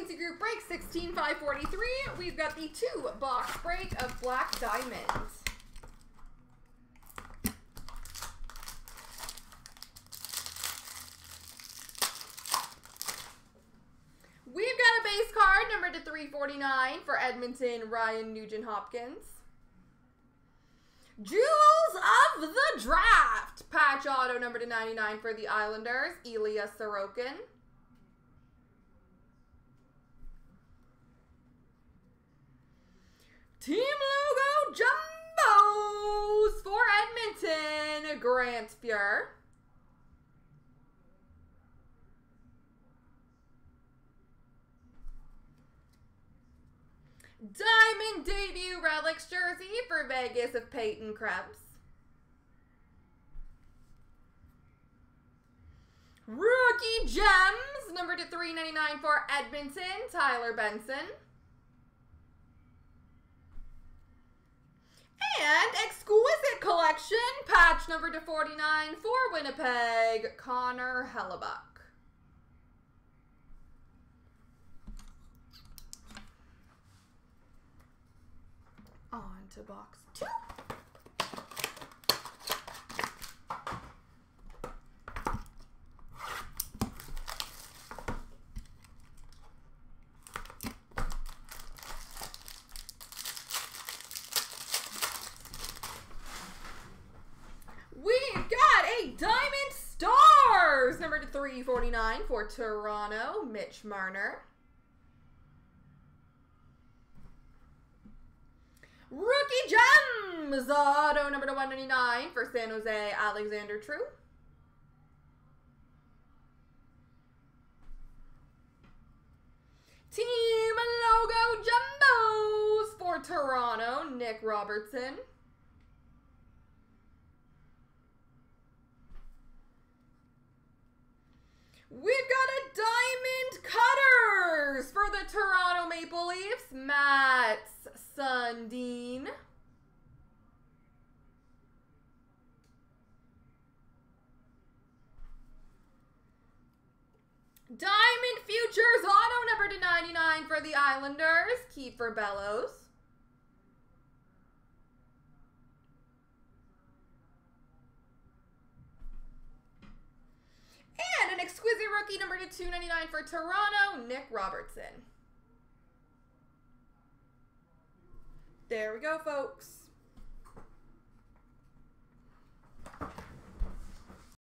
CNC Group break 16543. We've got the two box break of Black Diamond. We've got a base card number to 349 for Edmonton, Ryan Nugent Hopkins. Jewels of the Draft. Patch auto number to 99 for the Islanders, Ilya Sorokin. Team logo jumbos for Grant Fuhr. Diamond debut relics jersey for Vegas of Peyton Krebs. Rookie gems, number to 399 for Edmonton, Tyler Benson. Number to 49 for Winnipeg, Connor Hellebuyck. On to box two. We've got a Diamond Stars, number to 349 for Toronto, Mitch Marner. Rookie Gems, auto number to 199 for San Jose, Alexander True. Team Logo Jumbos for Toronto, Nick Robertson. We've got a Diamond Cutters for the Toronto Maple Leafs, Mats Sundin. Diamond Futures auto number to 99 for the Islanders, Kiefer Bellows. Rookie number to 299 for Toronto, Nick Robertson. There we go, folks.